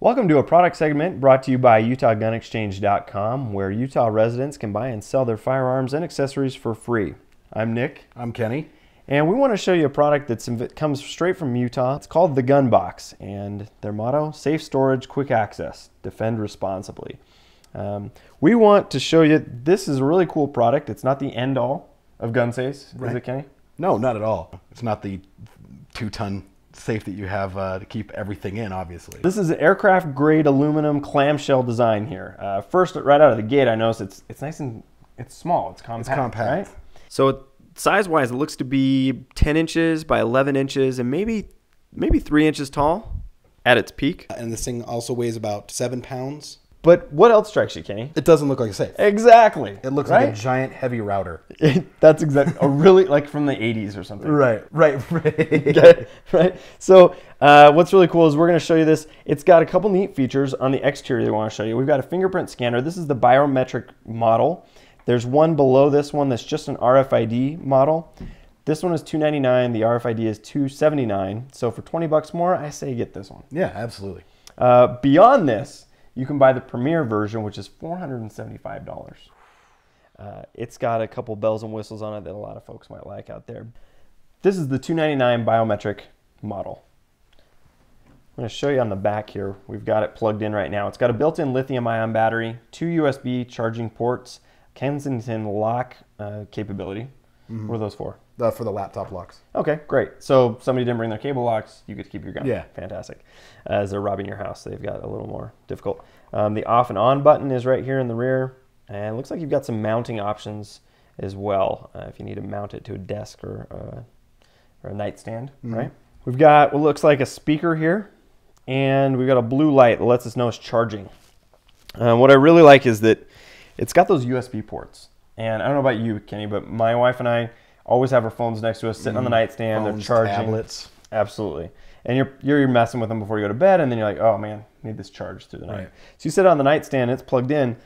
Welcome to a product segment brought to you by UtahGunExchange.com, where Utah residents can buy and sell their firearms and accessories for free. I'm Nick, I'm Kenny. and we want to show you a product that comes straight from Utah. It's called the Gun Box, and their motto: safe storage, quick access, defend responsibly. Um, we want to show you this is a really cool product. It's not the end all of gun safes, is it, Kenny? No, not at all. It's not the two ton safe that you have uh, to keep everything in, obviously. This is an aircraft grade aluminum clamshell design here. Uh, first, right out of the gate, I noticed it's it's nice and it's small. It's compact. It's compact. Right? So size wise, it looks to be 10 inches by 11 inches and maybe maybe three inches tall at its peak. and this thing also weighs about seven pounds. But what else strikes you, Kenny? It doesn't look like a safe. Exactly. It looks right? like a giant heavy router. That's exactly a really like from the 80s or something. Right, right, right. Right. So uh, what's really cool is we're going to show you this. It's got a couple neat features on the exterior that we want to show you. We've got a fingerprint scanner. This is the biometric model. There's one below this one that's just an RFID model. This one is 299. The RFID is 279. So for 20 bucks more, I say get this one. Yeah, absolutely. Uh, beyond this, you can buy the Premier version, which is $475. Uh, it's got a couple bells and whistles on it that a lot of folks might like out there. This is the 299 biometric model. I'm going to show you on the back here. We've got it plugged in right now. It's got a built-in lithium-ion battery, two USB charging ports, Kensington lock uh, capability. What are those for? Uh, for the laptop locks. Okay, great. So somebody didn't bring their cable locks, you get to keep your gun. Yeah. Fantastic. As they're robbing your house, they've got a little more difficult. Um, the off and on button is right here in the rear, and it looks like you've got some mounting options as well uh, if you need to mount it to a desk or, uh, or a nightstand, right? We've got what looks like a speaker here, and we've got a blue light that lets us know it's charging. Um, what I really like is that it's got those USB ports. And I don't know about you, Kenny, but my wife and I always have our phones next to us, sitting on the nightstand. Phones, they're charging. tablets. Absolutely. And you're you're messing with them before you go to bed, and then you're like, oh man, need this charged through the night. Right. So you sit on the nightstand, it's plugged in.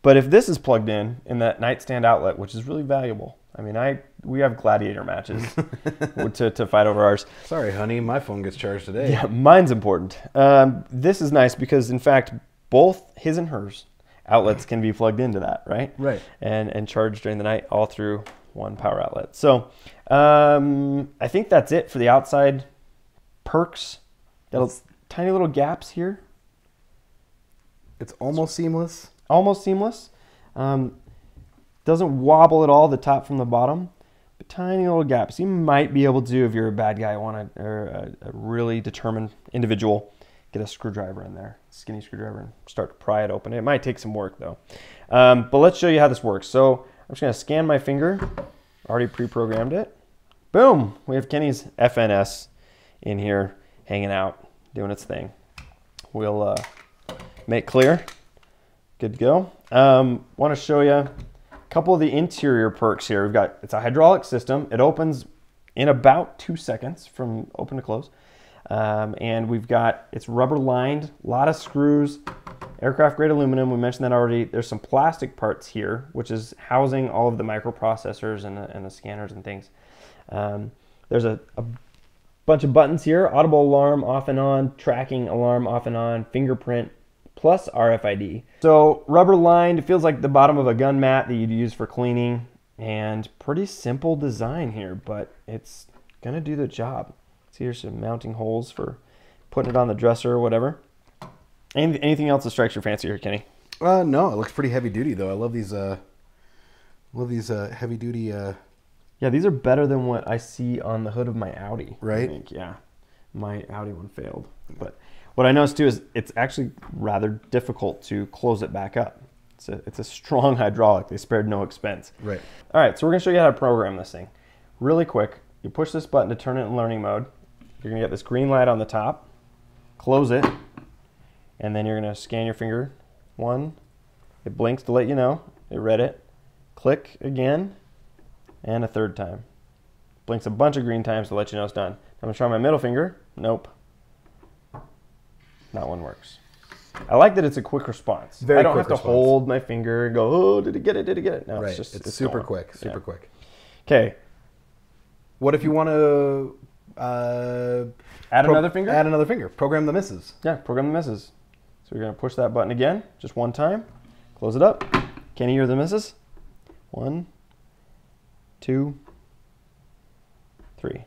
But if this is plugged in in that nightstand outlet, which is really valuable, I mean, I we have gladiator matches to, to fight over ours. Sorry, honey, my phone gets charged today. Yeah, mine's important. Um, this is nice because, in fact, both his and hers outlets can be plugged into that, right? Right. And and charged during the night all through one power outlet. So um, I think that's it for the outside perks. That'll tiny little gaps here, It's almost seamless. almost seamless. Um, doesn't wobble at all the top from the bottom, but tiny little gaps. You might be able to, if you're a bad guy, want to, or a, a really determined individual, get a screwdriver in there, skinny screwdriver, and start to pry it open. It might take some work though. Um, but let's show you how this works. So I'm just gonna scan my finger. Already pre-programmed it. Boom! We have Kenny's FNS in here, hanging out, doing its thing. We'll uh, make clear. Good to go. Um, Want to show you a couple of the interior perks here. We've got it's a hydraulic system. It opens in about two seconds from open to close, um, and we've got it's rubber lined, a lot of screws, aircraft grade aluminum. We mentioned that already. There's some plastic parts here, which is housing all of the microprocessors and the, and the scanners and things. Um, there's a, a bunch of buttons here audible alarm off and on tracking alarm off and on fingerprint plus rfid so rubber lined it feels like the bottom of a gun mat that you'd use for cleaning and pretty simple design here but it's gonna do the job see here's some mounting holes for putting it on the dresser or whatever Any, anything else that strikes your fancy here kenny Uh, no, it looks pretty heavy duty though. I love these. Uh, love these uh, heavy duty. Uh, yeah these are better than what i see on the hood of my audi I Right. think. yeah my audi one failed but what i noticed too is it's actually rather difficult to close it back up it's a, it's a strong hydraulic they spared no expense right. all right so we're going to show you how to program this thing really quick you push this button to turn it in learning mode you're going to get this green light on the top close it and then you're going to scan your finger one it blinks to let you know it read it click again and a third time blinks a bunch of green times to let you know it's done i'm going to try my middle finger nope not one works I like that it's a quick response. Very I don't have to response. hold my finger and go, oh, did it get it? Did it get it? No, right. it's just it's, super going. quick. Super Yeah. quick. Okay, What if you want to uh, add another finger. Add another finger. Program the missus. yeah, program the missus. So you're gonna push that button again, just one time. Close it up. Can you hear the missus? One, two, three.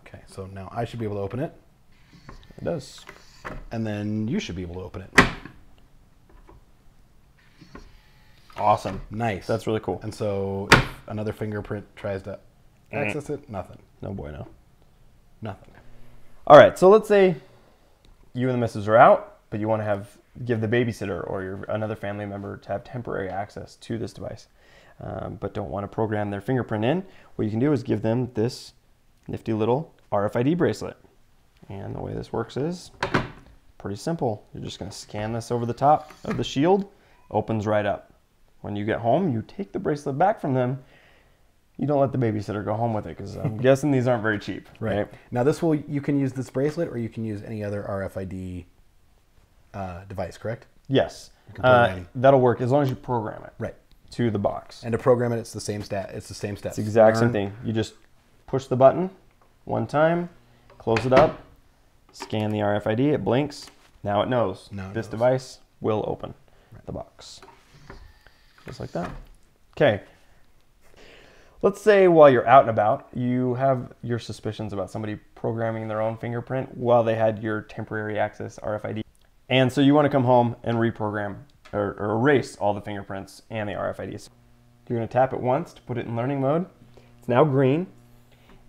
Okay, so now I should be able to open it, It does. and then you should be able to open it. Awesome. Nice. That's really cool. And so if another fingerprint tries to mm. access it, nothing. No bueno. Nothing. All right, so let's say you and the missus are out, but you want to have give the babysitter or your another family member to have temporary access to this device, um, but don't want to program their fingerprint in. What you can do is give them this nifty little RFID bracelet, and the way this works is pretty simple. You're just going to scan this over the top of the shield, opens right up. When you get home, you take the bracelet back from them. You don't let the babysitter go home with it because I'm guessing these aren't very cheap, right? Now this will you can use this bracelet or you can use any other RFID uh, device, correct? Yes, uh, that'll work as long as you program it Right. to the box. And to program it, it's the same stat. It's the same steps. It's the exact same thing. You just push the button one time, close it up, scan the RFID, it blinks. Now it knows Now it this knows. device will open the box. Just like that. Okay. Let's say while you're out and about, you have your suspicions about somebody programming their own fingerprint while they had your temporary access RFID. And so you want to come home and reprogram or, or erase all the fingerprints and the RFIDs. You're going to tap it once to put it in learning mode. It's now green.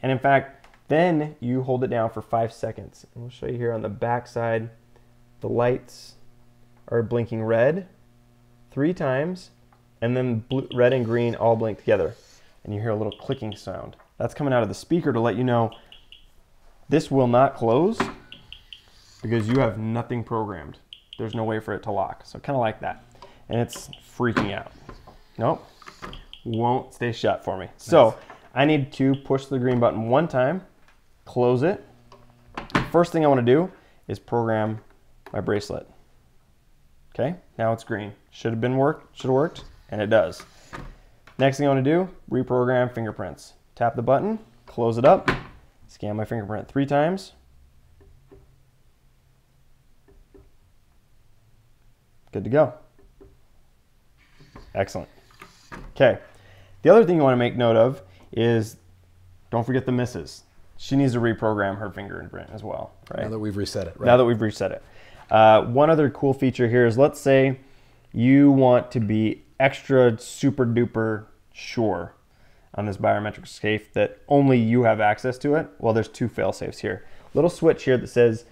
And in fact, then you hold it down for five seconds. And we'll show you here on the back side, the lights are blinking red three times, and then blue, red and green all blink together. And you hear a little clicking sound. That's coming out of the speaker to let you know this will not close because you have nothing programmed. There's no way for it to lock. So kind of like that. And it's freaking out. Nope. Won't stay shut for me. So I need to push the green button one time, close it. First thing I want to do is program my bracelet. Okay, now it's green. Should have been worked, should have worked, and it does. Next thing I want to do, reprogram fingerprints. Tap the button, close it up, scan my fingerprint three times. Good to go. Excellent. Okay. The other thing you want to make note of is don't forget the missus. She needs to reprogram her fingerprint as well, right? Now that we've reset it, right? Now that we've reset it. Uh, one other cool feature here is let's say you want to be extra super duper sure on this biometric safe that only you have access to it. Well, there's two fail safes here. Little switch here that says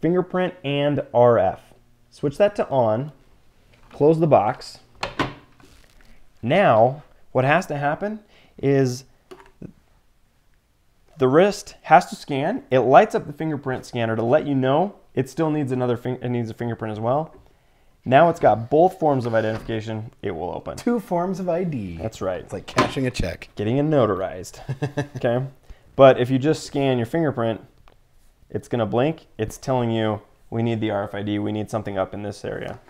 fingerprint and RF. Switch that to on, close the box. Now, what has to happen is the wrist has to scan. It lights up the fingerprint scanner to let you know it still needs another it needs a fingerprint as well. Now it's got both forms of identification. It will open. Two forms of ID. That's right. It's like cashing a check. Getting it notarized. okay, but if you just scan your fingerprint, it's gonna blink. It's telling you we need the RFID. We need something up in this area.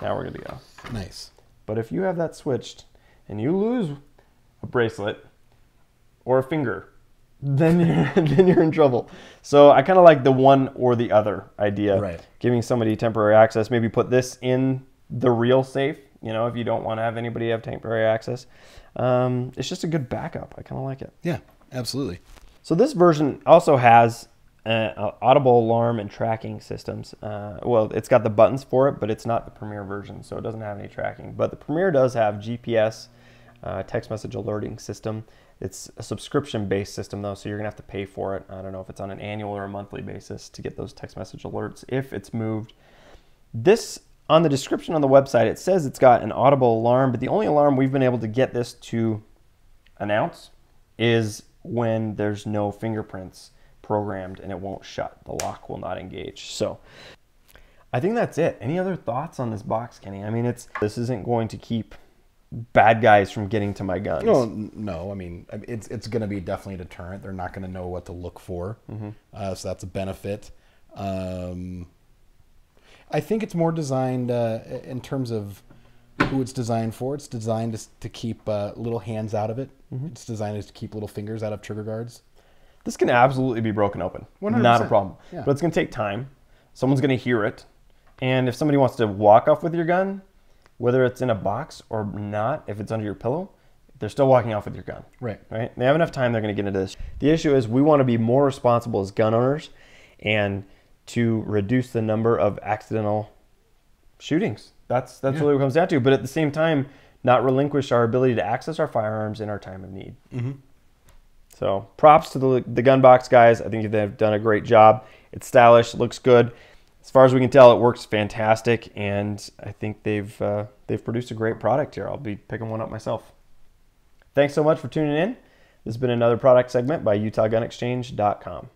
Now we're good to go. Nice. But if you have that switched and you lose a bracelet or a finger, then you're then you're in trouble. So I kind of like the one or the other idea. Right. Giving somebody temporary access. Maybe put this in the real safe. You know, if you don't want to have anybody have temporary access, um, it's just a good backup. I kind of like it. Yeah, absolutely. So this version also has uh, audible alarm and tracking systems. Uh, well, it's got the buttons for it, but it's not the Premiere version, so it doesn't have any tracking. But the Premiere does have GPS, uh, text message alerting system. It's a subscription-based system though, so you're gonna have to pay for it. I don't know if it's on an annual or a monthly basis to get those text message alerts if it's moved. This on the description on the website, it says it's got an audible alarm, but the only alarm we've been able to get this to announce is when there's no fingerprints programmed and it won't shut. The lock will not engage. So I think that's it. Any other thoughts on this box, Kenny? I mean, it's this isn't going to keep bad guys from getting to my guns. No, no. I mean, it's it's going to be definitely a deterrent. They're not going to know what to look for, uh, so that's a benefit. Um, I think it's more designed uh, in terms of who it's designed for. It's designed to, to keep uh, little hands out of it. It's designed to keep little fingers out of trigger guards. This can absolutely be broken open. 100%. Not a problem. Yeah. But it's going to take time. Someone's going to hear it. And if somebody wants to walk off with your gun, whether it's in a box or not, if it's under your pillow, they're still walking off with your gun. Right. Right? They have enough time, they're going to get into this. The issue is we want to be more responsible as gun owners and to reduce the number of accidental shootings. That's that's Yeah. really what it comes down to. But at the same time, not relinquish our ability to access our firearms in our time of need. Mm-hmm. So props to the the gun box guys. I think they've done a great job. It's stylish, looks good. As far as we can tell, it works fantastic, and I think they've uh, they've produced a great product here. I'll be picking one up myself. Thanks so much for tuning in. This has been another product segment by UtahGunExchange.com.